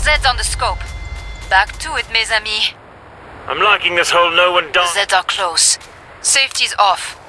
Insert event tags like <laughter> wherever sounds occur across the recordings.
Zeds on the scope. Back to it, mes amis. I'm liking this whole no one dies. Zeds are close. Safety's off.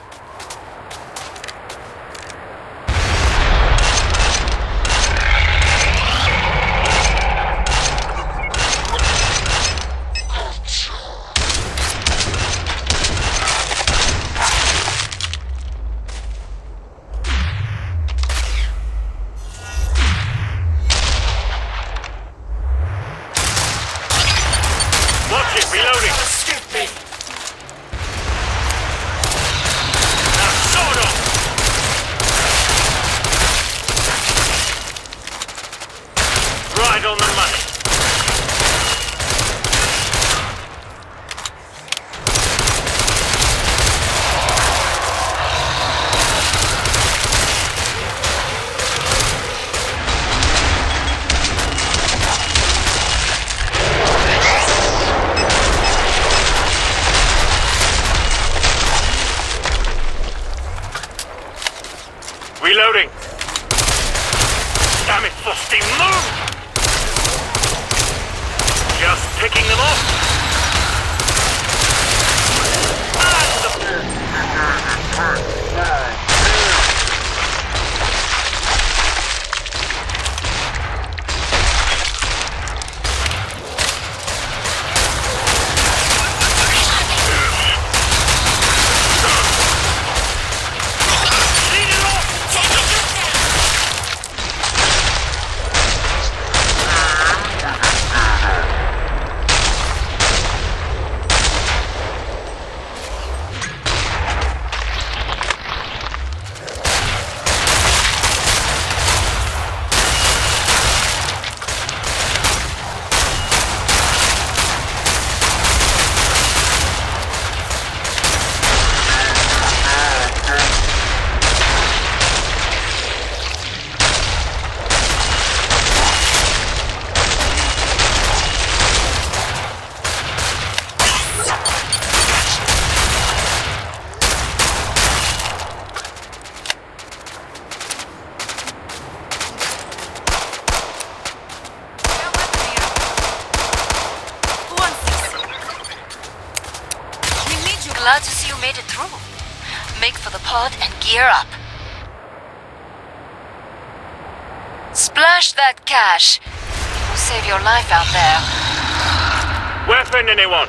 Weapon, anyone?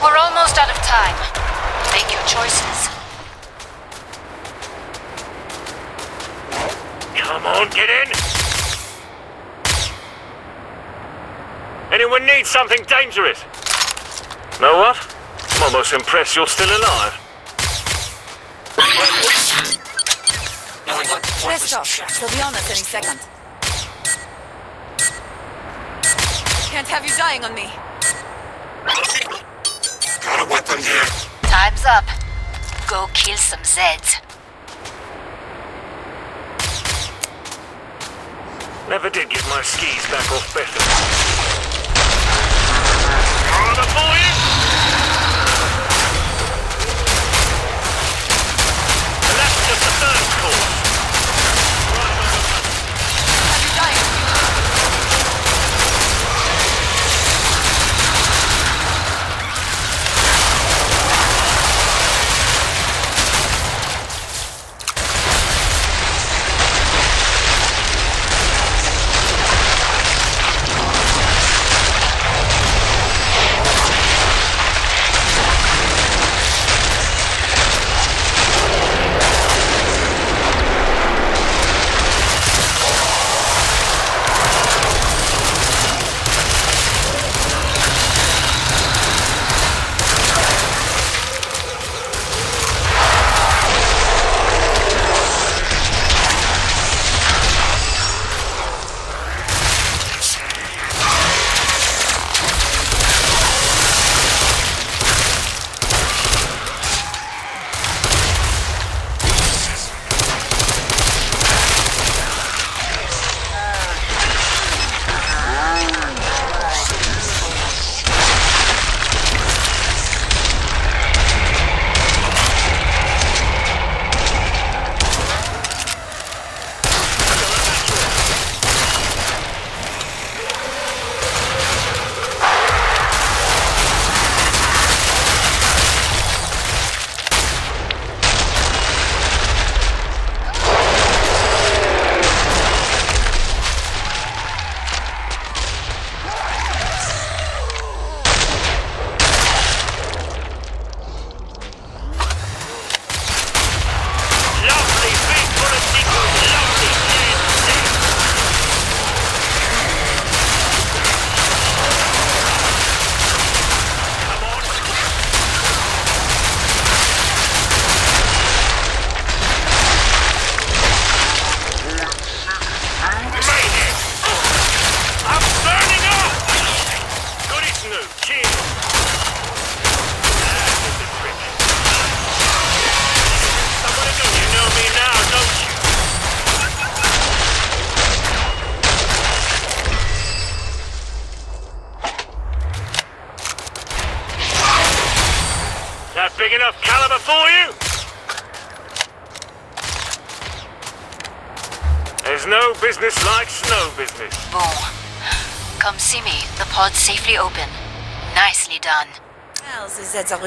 We're almost out of time. Make your choices. Come on, get in! Anyone need something dangerous? Know what? I'm almost impressed you're still alive. Rest off. They'll be on us any second. Can't have you dying on me. Some Zeds. Never did get my skis back off better. Enough caliber for you? There's no business like snow business. Come see me. The pod's safely open. Nicely done.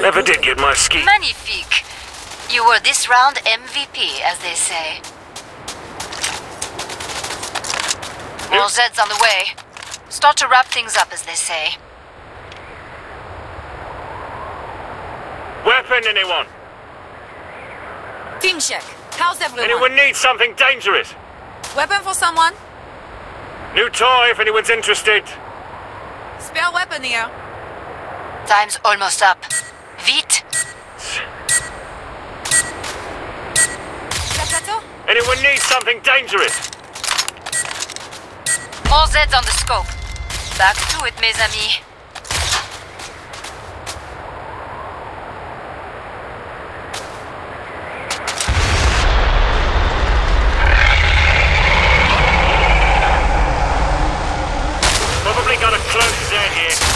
Never did get my ski. Magnifique. You were this round MVP, as they say. More Zeds on the way. Start to wrap things up, as they say. Weapon, anyone? Team check. How's everyone? Anyone need something dangerous? Weapon for someone? New toy if anyone's interested. Spare weapon here. Time's almost up. Vite. La? Anyone need something dangerous? More Zeds on the scope. Back to it, mes amis. Probably got a close set here.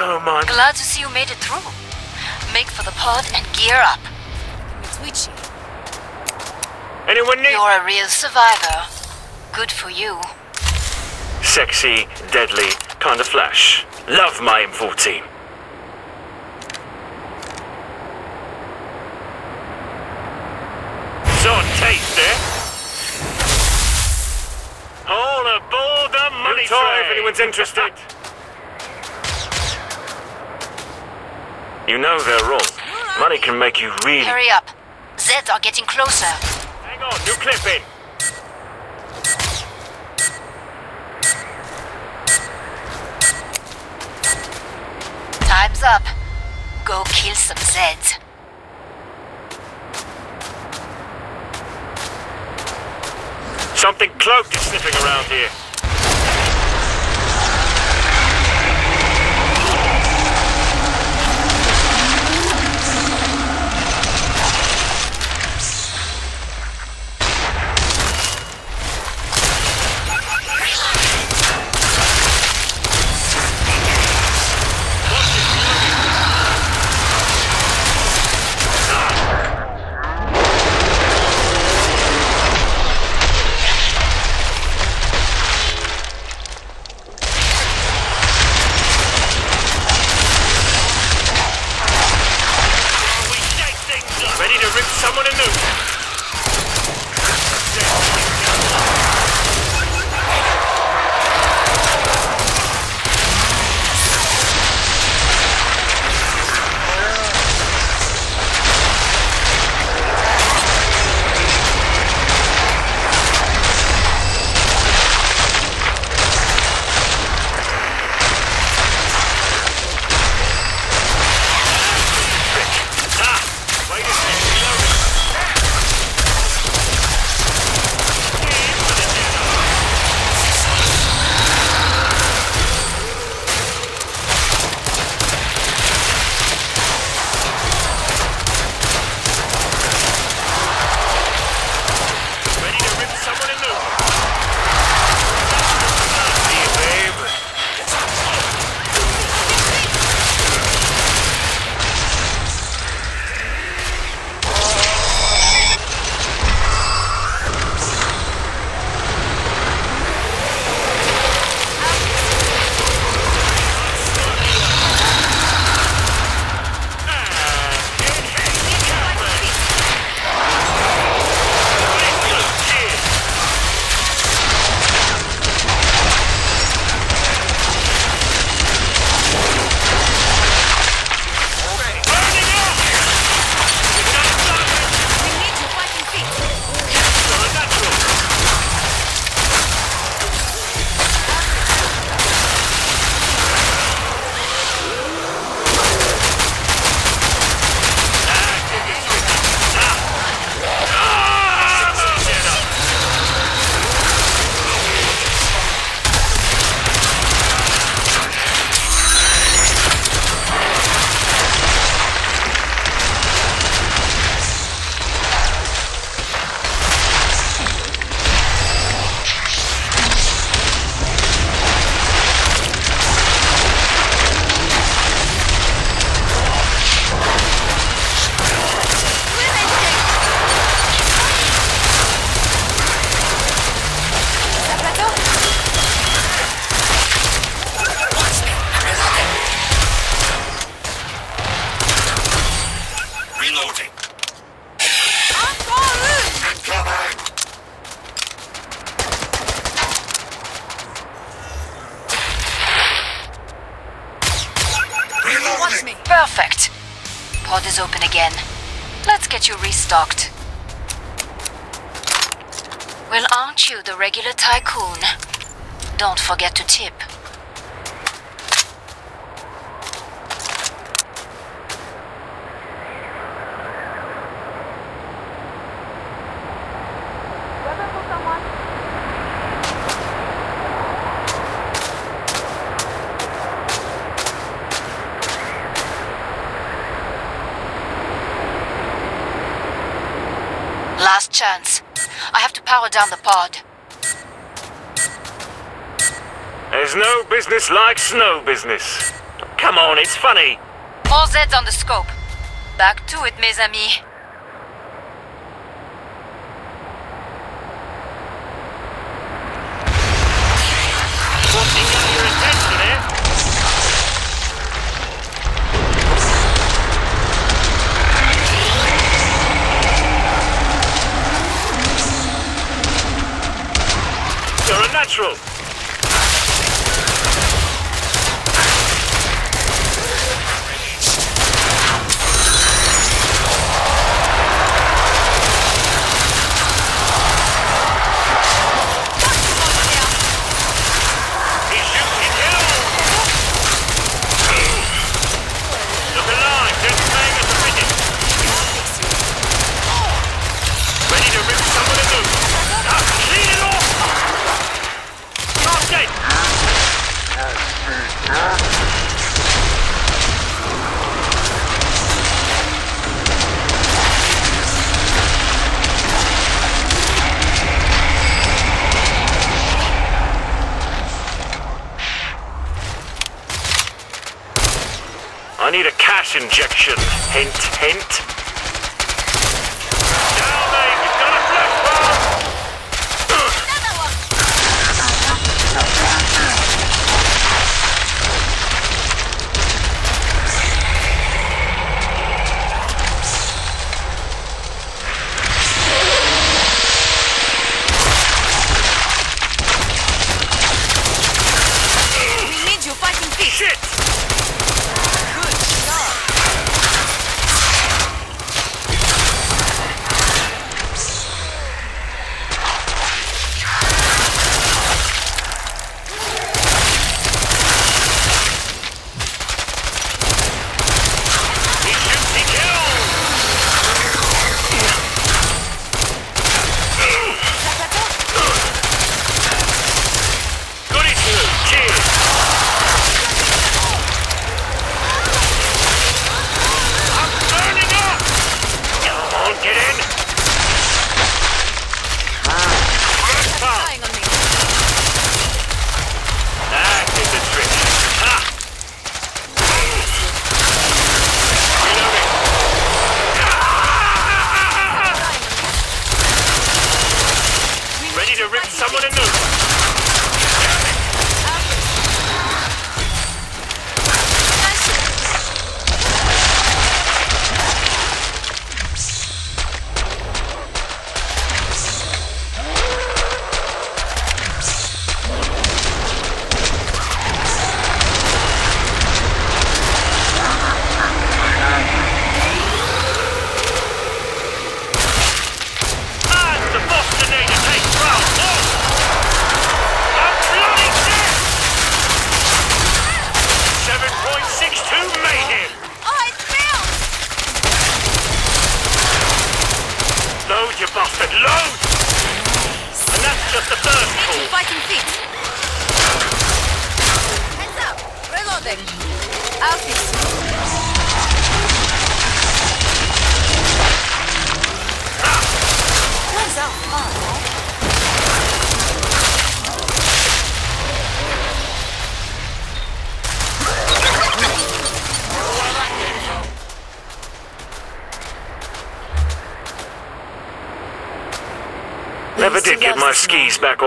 Don't. Glad to see you made it through. Make for the pod and gear up. It's witchy. Anyone need You're a real survivor. Good for you. sexy, deadly, kind of flash? Love my M14. Short taste, eh? All aboard the money train. if anyone's interested. <laughs> You know they're wrong. Money can make you really... Hurry up. Zeds are getting closer. Hang on, new clip in. Time's up. Go kill some Zeds. Something cloaked is sniffing around here. stocked. Well, aren't you the regular tycoon? Don't forget to tip. on the pod. There's no business like snow business. Come on, it's funny. All Zeds on the scope. Back to it, mes amis. conjecture. Hint, hint.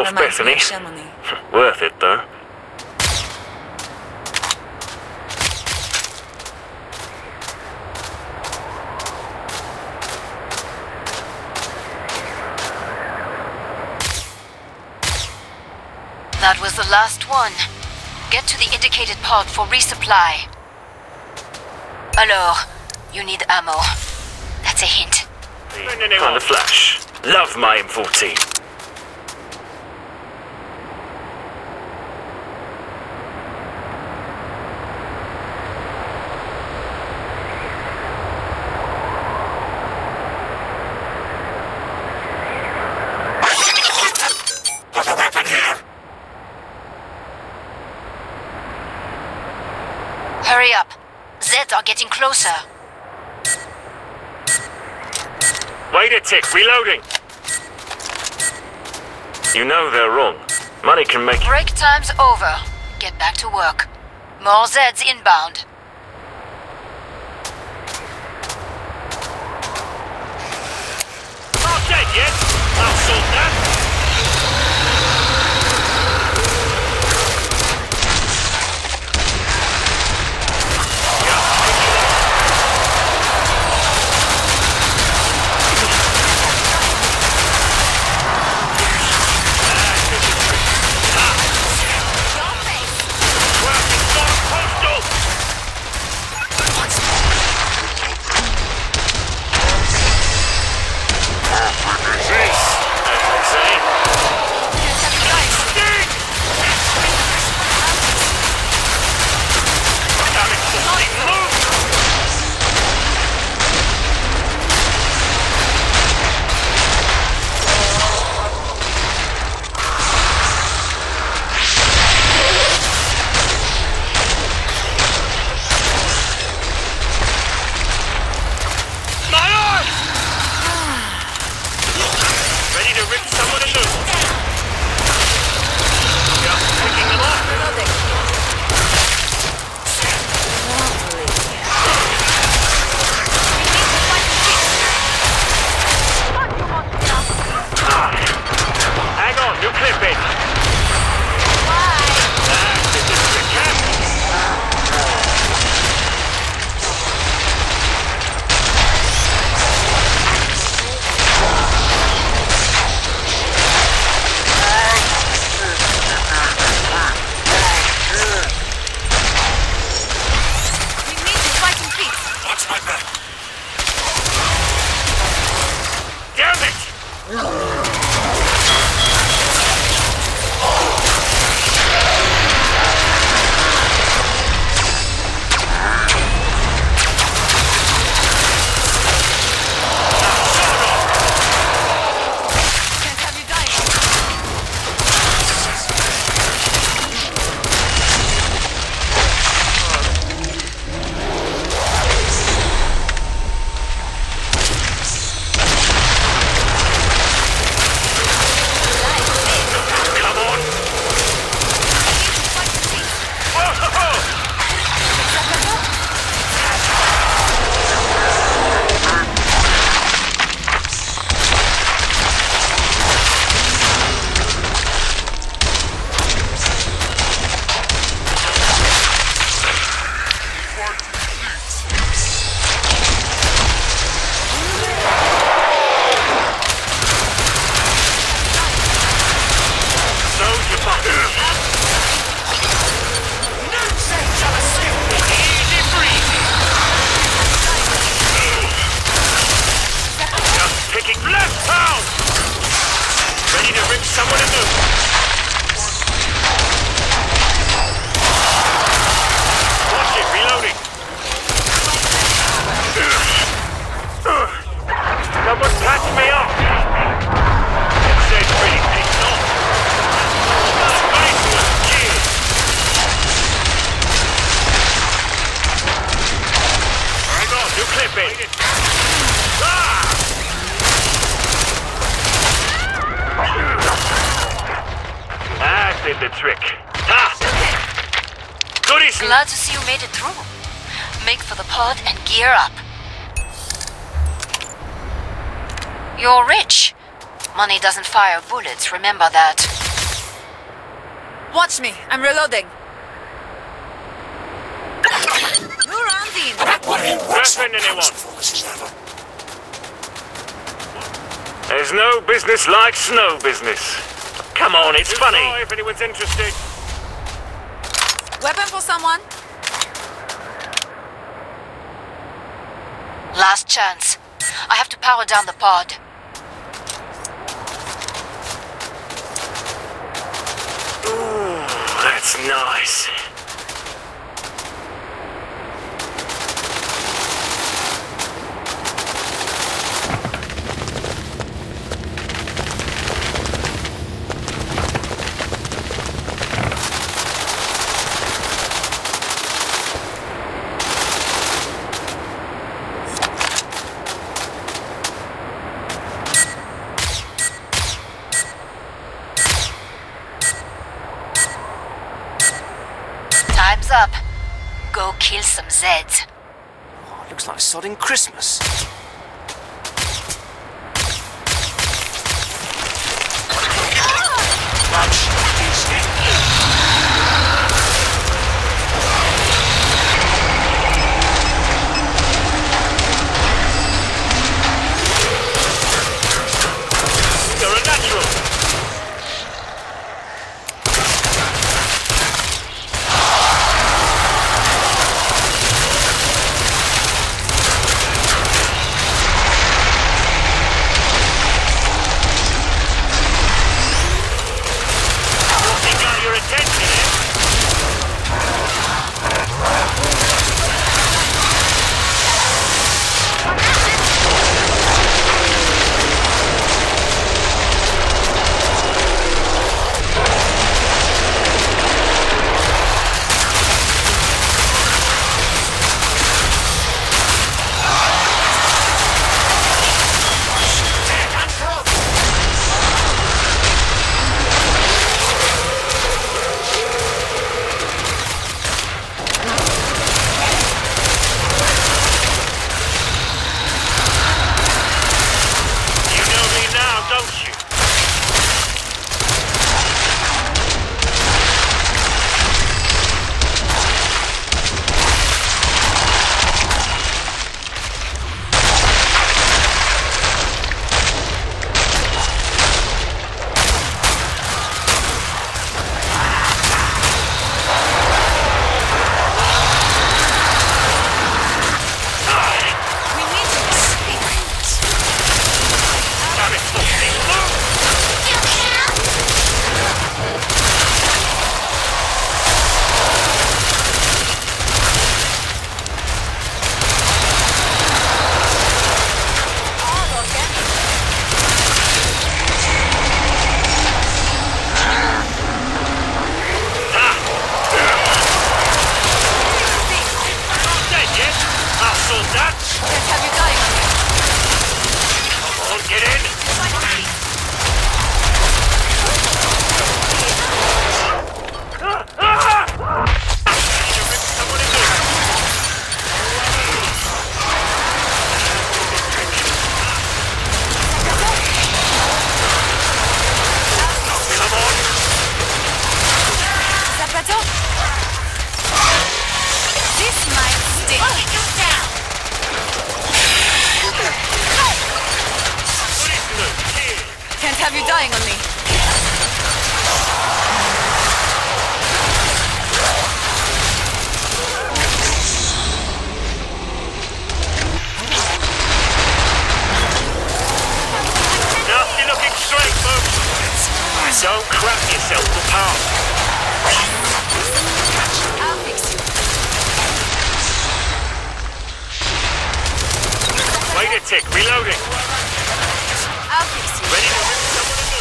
off, Bethany. <laughs> Worth it, though. That was the last one. Get to the indicated pod for resupply. Alors, you need ammo. That's a hint. Kind of flash. Love my M14. Reloading. You know they're wrong. Money can make- Break time's over. Get back to work. More Zeds inbound. Fire bullets, remember that. Watch me. I'm reloading. Nurandin. Weapon anyone? There's no business like snow business. Come on, it's funny. if anyone's interested. Weapon for someone? Last chance. I have to power down the pod. That's nice. Time's up. Go kill some Zeds. Oh, looks like sodding Christmas. Don't yourself for power. Wait a tick, reloading. I'll fix you. Ready to someone.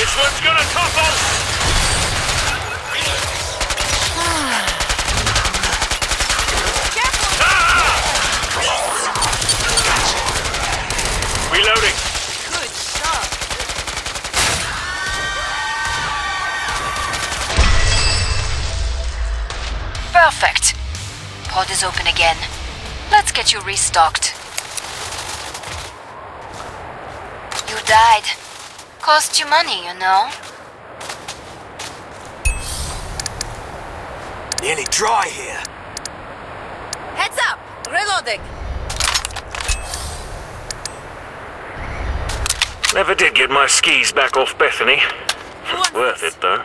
This one's gonna topple. Careful! Ah! Reloading. Is open again. Let's get you restocked. You died. Cost you money, you know. Nearly dry here. Heads up! Reloading! Never did get my skis back off Bethany. Who Worth this? it, though.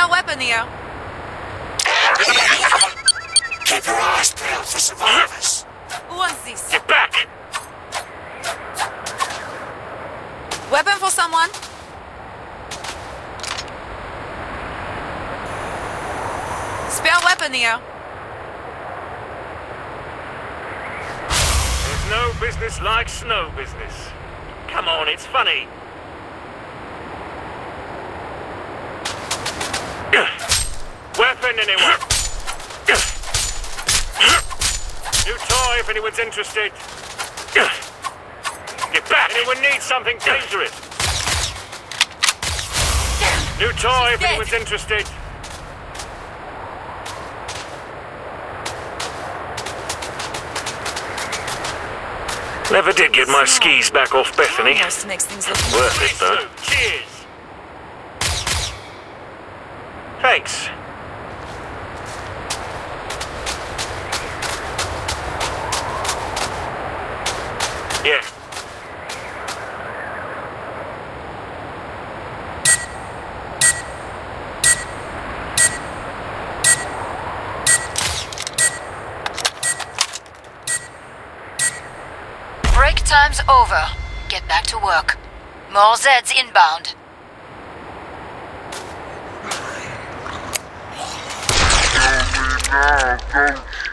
Spare weapon Neo. Keep your eyes peeled for survivors. Who wants this? Get back! Weapon for someone? Spare weapon Neo. There's no business like snow business. Come on, it's funny. <coughs> Weapon, anyone? <coughs> New toy if anyone's interested. <coughs> Get back! Anyone needs something dangerous? New toy if anyone's interested. Never did get my skis back off Bethany. Almost makes things Worth it, though. Cheers! Thanks. Yeah. Break time's over. Get back to work. More Zeds inbound. Careful,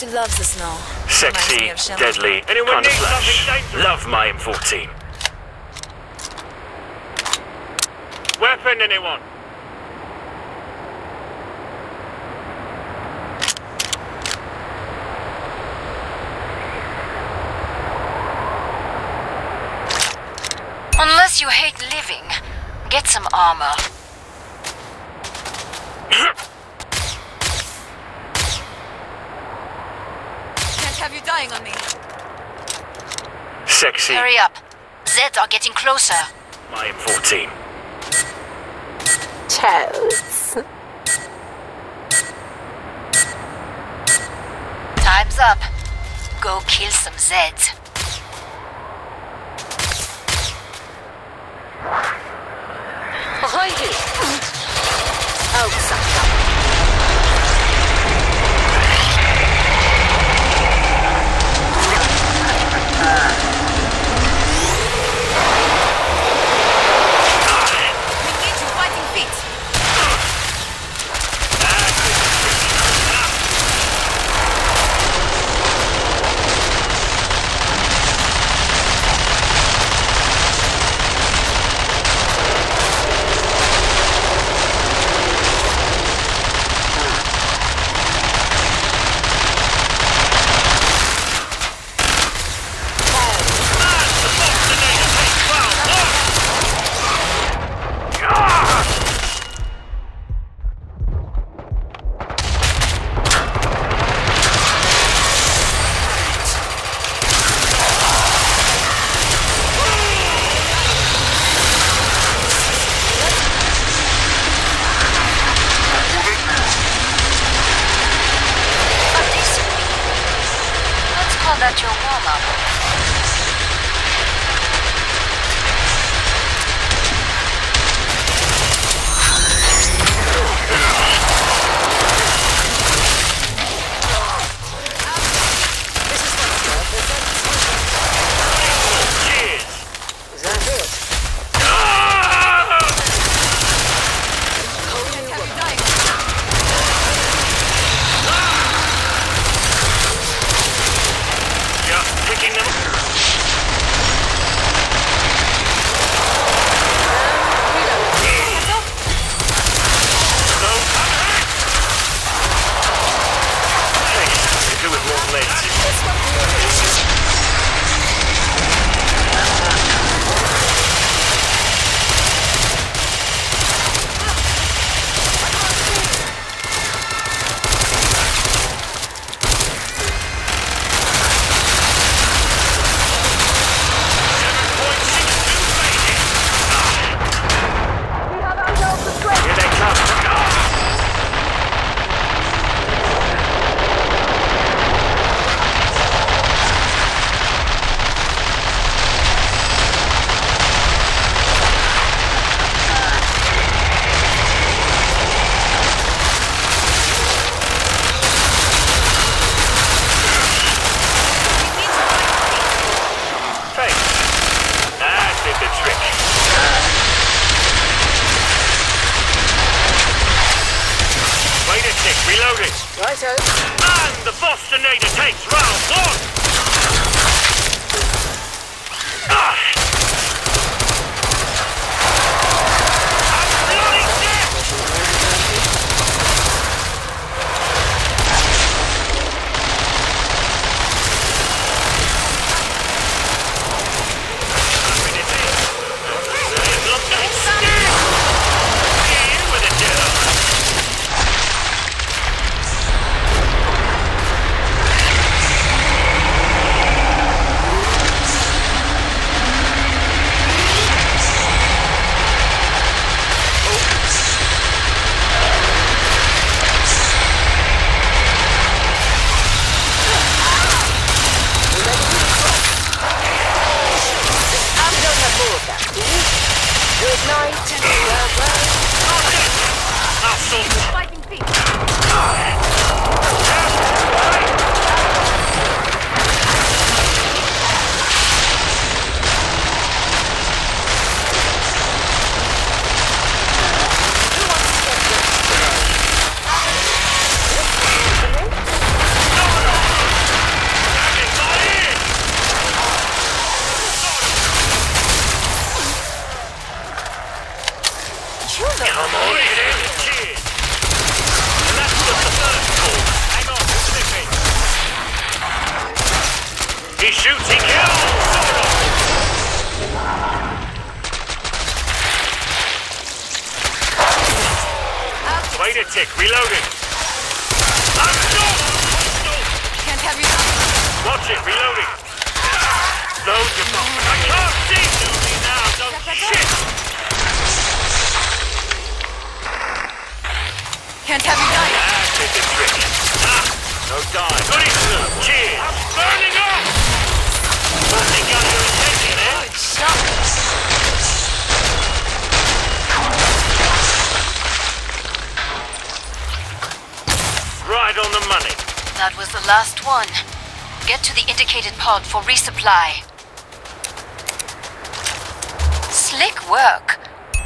who loves us now. Sexy, deadly, kind of flash. Love my M14. Weapon, anyone? Unless you hate living, get some armor. sexy. Hurry up. Zeds are getting closer. I am 14. Toads. Time's up. Go kill some Zeds. Behind you! Outside. A. Reloading. Indicated pod for resupply. Slick work.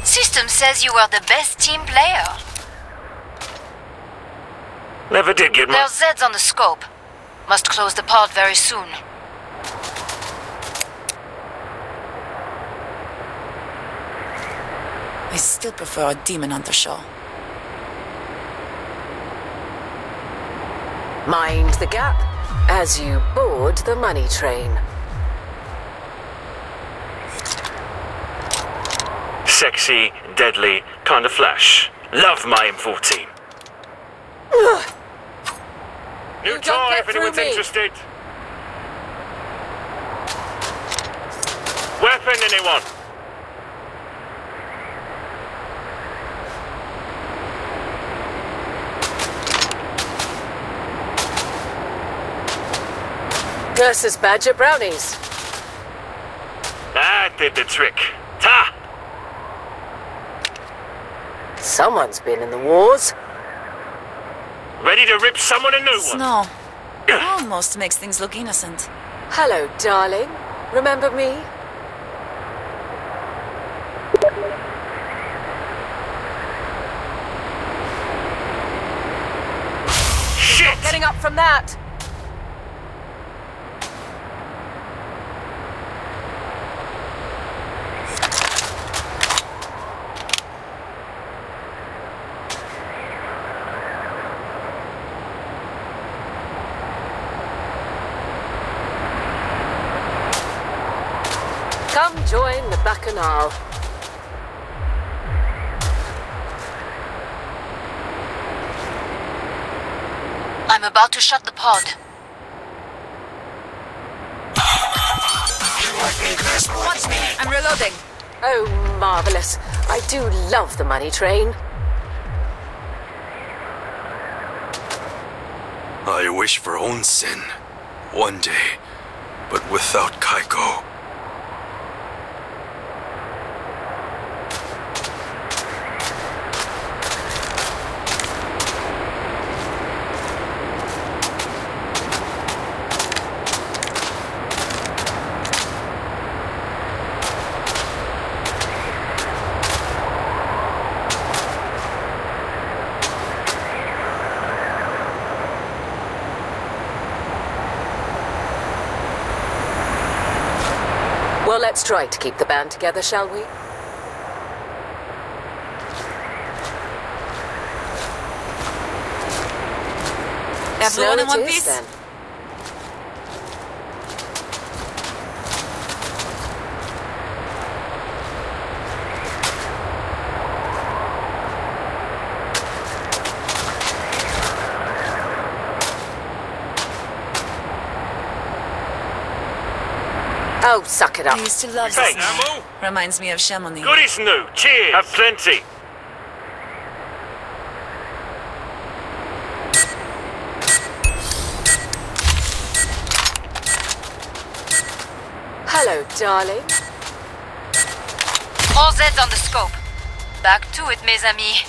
System says you are the best team player. Never did get There's Zeds on the scope. Must close the pod very soon. I still prefer a demon hunter show. Mind the gap as you board the money train. Sexy, deadly, kind of flash. Love my M14. New You toy if anyone's me. interested. Weapon, anyone? Nurse's Badger brownies. That did the trick. Ta! Someone's been in the wars. Ready to rip someone a new one? Snow. Almost makes things look innocent. Hello, darling. Remember me? Shit! Getting up from that. Come join the Bacchanal. I'm about to shut the pod. Watch me. I'm reloading. Oh, marvelous. I do love the money train. I wish for Onsen. One day. But without Kaiko. Let's try to keep the band together, shall we? Everyone in So one is, piece? then. Oh, suck it up. I used to love Hey, this. ammo? Reminds me of Chamonix. Good Goodies new. Cheers. Have plenty. Hello, darling. All Zeds on the scope. Back to it, mes amis.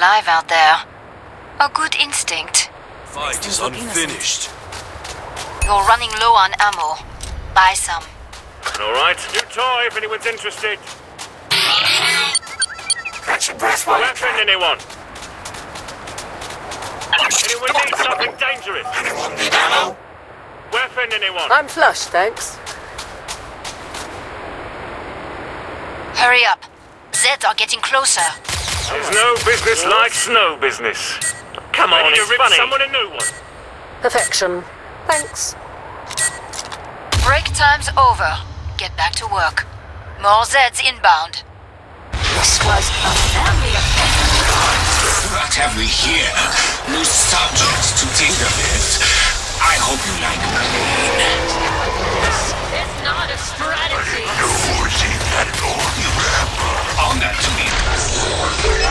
Alive out there. A good instinct. Fight is looking innocent. unfinished. You're running low on ammo. Buy some. All right. New toy if anyone's interested. Catch your breath while you Weapon, can. anyone? Anyone need something dangerous? Anyone need ammo? Weapon, anyone? I'm flush, thanks. Hurry up. Zeds are getting closer. There's no business like snow business. Come on, it's funny. someone a new one. Perfection. Thanks. Break time's over. Get back to work. More Zeds inbound. This was a family affair. What have we here? New subjects to think of it. I hope you like pain. It's not a strategy. On that to me.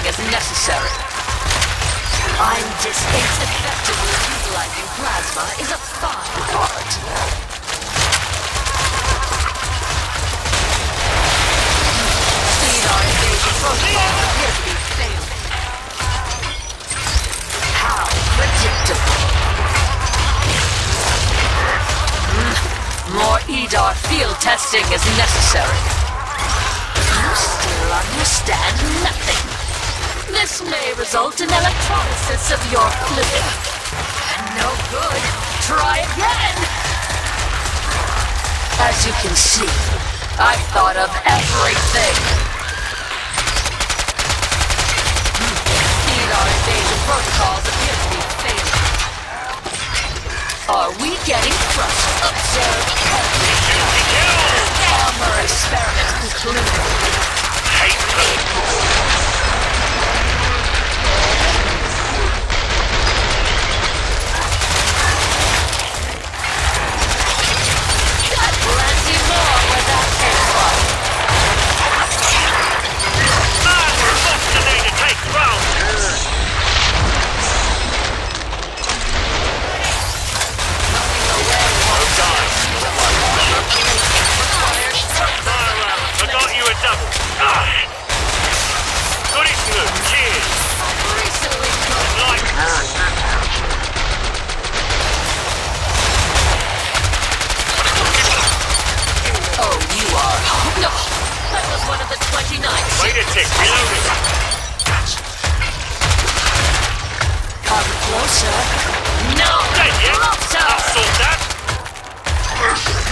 testing necessary. I'm distinct utilizing plasma is a fine art. Appear to be failing. How predictable. More EDAR field testing is necessary. You still understand nothing. This may result in electrolysis of your fluid. No good. Try again. As you can see, I've thought of everything. EDAR invasion protocols appear to be failing. Are we getting crushed? Observe carefully. Armor experiment concluded. A double. Ah. Got it smooth. Cheers. Recently cooked. Like Oh, you are. No, that was one of the 29. Wait tick. Reloading. Come closer. No, Dead yet? I'll sort that.